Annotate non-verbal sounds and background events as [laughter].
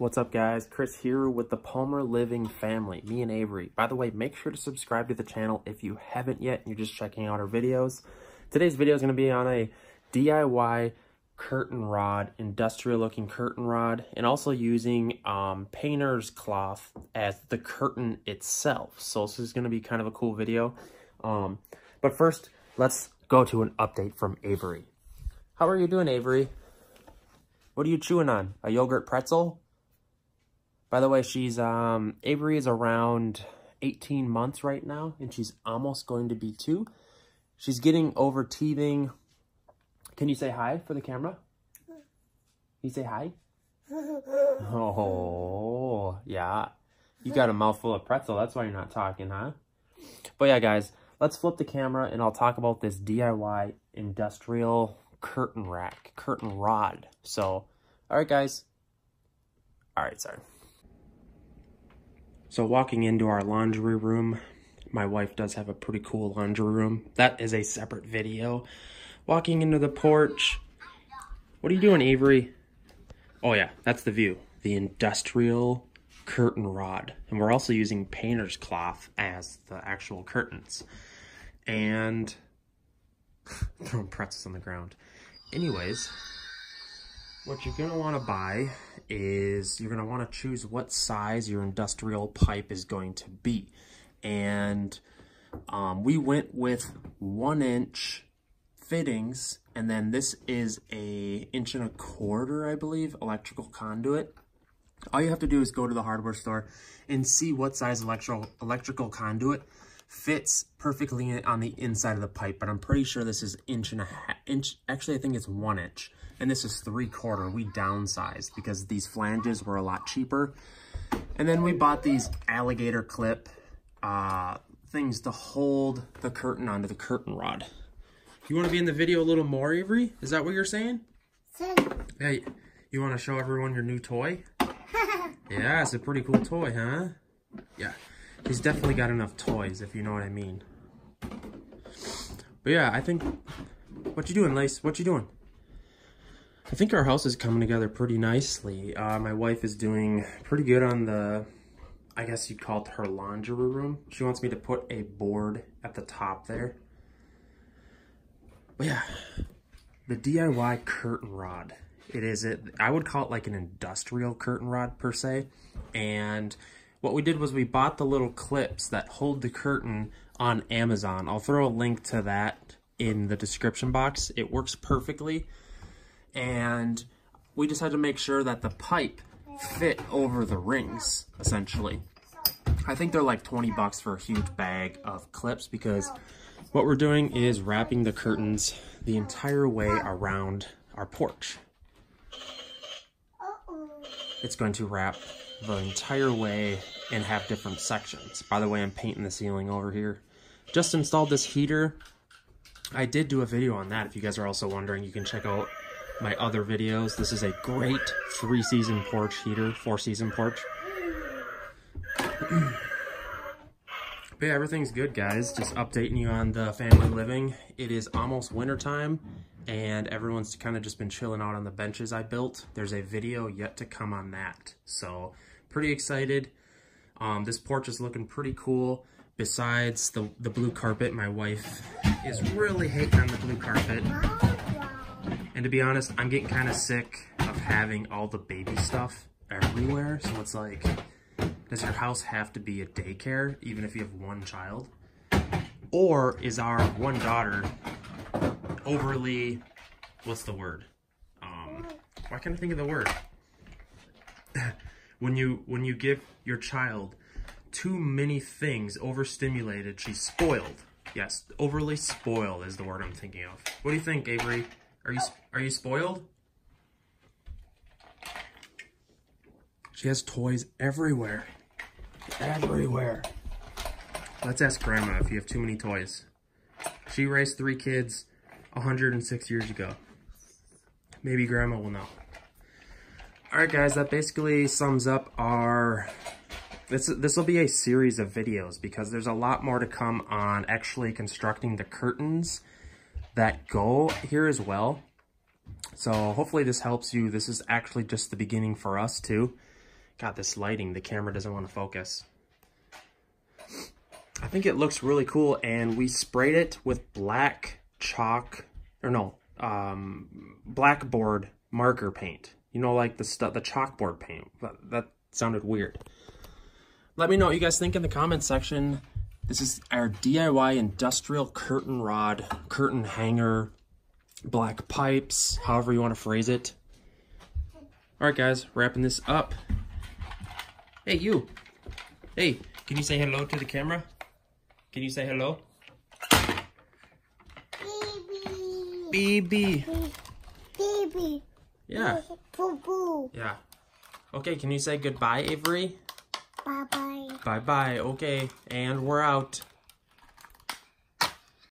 What's up guys? Chris here with the Palmer Living family, me and Avery. By the way, make sure to subscribe to the channel if you haven't yet and you're just checking out our videos. Today's video is going to be on a DIY curtain rod, industrial looking curtain rod, and also using um, painter's cloth as the curtain itself. So this is going to be kind of a cool video. Um, but first, let's go to an update from Avery. How are you doing, Avery? What are you chewing on? A yogurt pretzel? By the way, she's, um, Avery is around 18 months right now, and she's almost going to be two. She's getting over teething. Can you say hi for the camera? You say hi? [laughs] Oh, yeah. You got a mouthful of pretzel. That's why you're not talking, huh? But yeah, guys, let's flip the camera and I'll talk about this DIY industrial curtain rack, curtain rod. So, all right, guys. All right, sorry. So walking into our laundry room, my wife does have a pretty cool laundry room. That is a separate video. Walking into the porch. What are you doing, Avery? Oh yeah, that's the view. The industrial curtain rod. And we're also using painter's cloth as the actual curtains. And [laughs] throwing pretzels on the ground. Anyways, what you're going to want to buy is you're going to want to choose what size your industrial pipe is going to be. And um, we went with one inch fittings and then this is a inch and a quarter, I believe, electrical conduit. All you have to do is go to the hardware store and see what size electrical electrical conduit fits perfectly on the inside of the pipe, but I'm pretty sure this is inch and a half inch. Actually, I think it's one inch and this is three quarter. We downsized because these flanges were a lot cheaper. And then we bought these alligator clip uh, things to hold the curtain onto the curtain rod. You want to be in the video a little more, Avery? Is that what you're saying? Hey, you want to show everyone your new toy? [laughs] yeah, it's a pretty cool toy, huh? Yeah, he's definitely got enough toys, if you know what I mean. But yeah, I think... What you doing, Lace? What you doing? I think our house is coming together pretty nicely. Uh, my wife is doing pretty good on the, I guess you'd call it her laundry room. She wants me to put a board at the top there. But yeah, the DIY curtain rod. It is, it. I would call it like an industrial curtain rod per se. And what we did was we bought the little clips that hold the curtain on Amazon. I'll throw a link to that in the description box. It works perfectly and we just had to make sure that the pipe fit over the rings, essentially. I think they're like 20 bucks for a huge bag of clips because what we're doing is wrapping the curtains the entire way around our porch. It's going to wrap the entire way and have different sections. By the way, I'm painting the ceiling over here. Just installed this heater. I did do a video on that. If you guys are also wondering, you can check out my other videos. This is a great three season porch heater, four season porch. [clears throat] but yeah, everything's good guys. Just updating you on the family living. It is almost winter time and everyone's kind of just been chilling out on the benches I built. There's a video yet to come on that. So pretty excited. Um, this porch is looking pretty cool. Besides the, the blue carpet, my wife is really hating on the blue carpet. And to be honest, I'm getting kind of sick of having all the baby stuff everywhere. So it's like, does your house have to be a daycare, even if you have one child? Or is our one daughter overly, what's the word? Um, why can't I think of the word? [laughs] when you when you give your child too many things, overstimulated, she's spoiled. Yes, overly spoiled is the word I'm thinking of. What do you think, Avery? Are you are you spoiled? She has toys everywhere. Everywhere. Let's ask Grandma if you have too many toys. She raised three kids 106 years ago. Maybe Grandma will know. Alright guys, that basically sums up our... This this will be a series of videos because there's a lot more to come on actually constructing the curtains that go here as well. So hopefully this helps you. This is actually just the beginning for us too. God, this lighting, the camera doesn't want to focus. I think it looks really cool, and we sprayed it with black chalk, or no, um, blackboard marker paint. You know, like the stuff, the chalkboard paint. That, that sounded weird. Let me know what you guys think in the comments section. This is our DIY industrial curtain rod, curtain hanger, black pipes, however you want to phrase it. All right, guys, wrapping this up. Hey, you. Hey, can you say hello to the camera? Can you say hello? Baby. BB. Baby. Yeah. Boo boo. Yeah. Okay, can you say goodbye, Avery? Bye bye. Bye-bye. Okay, and we're out.